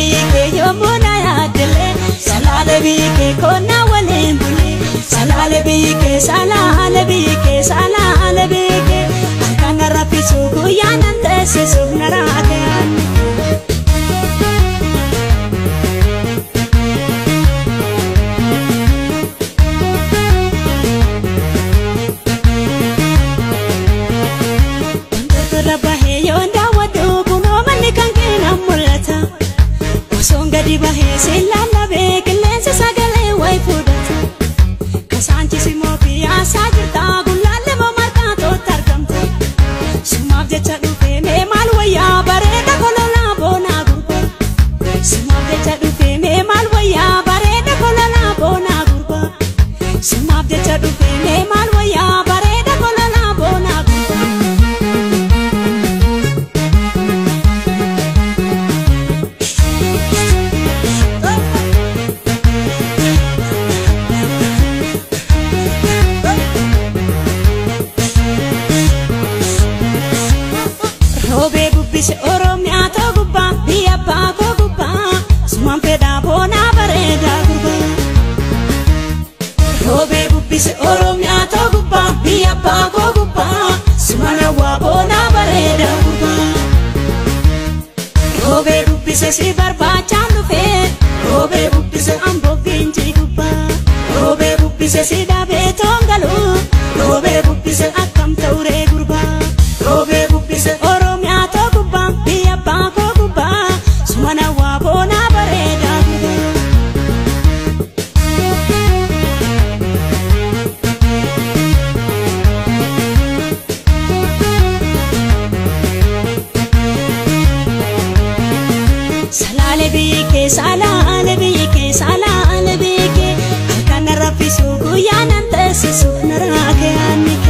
biyyee yommuu naa deelee salaalee biyyee konnaa waliin bulee salaalee biyyee salaalee biyyee salaalee. gubbaa koo gubbaa simana waa boonaa bareeda gubbaa roobee dubbise si barbaachaan dhufee roobee bubbise ambooggeenjii gubbaa roobee bubbise si dhaabee toongaluu roobee bubbise akkam ta'uree. كيس على قلبي كيس على قلبي كان ربي سوق يا ننتس سوق نراك عنك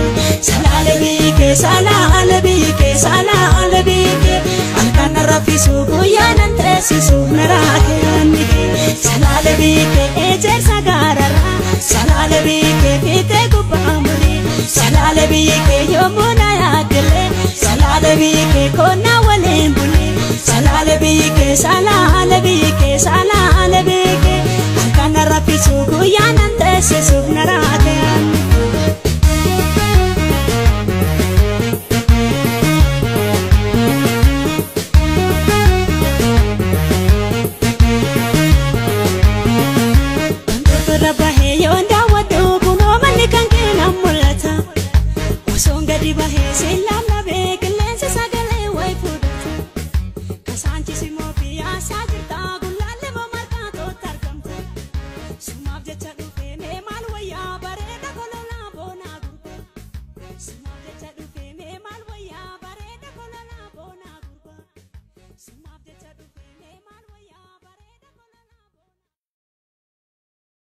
سلالبي كيس على قلبي كيس على قلبي كان ربي سوق يا ننتس سوق نراك عنك سلالبي كيس سغارا سلالبي كيف تكب عمري سلالبي يومنا يا دلي سلالبي كنا ولين بني سلالبي سلالبي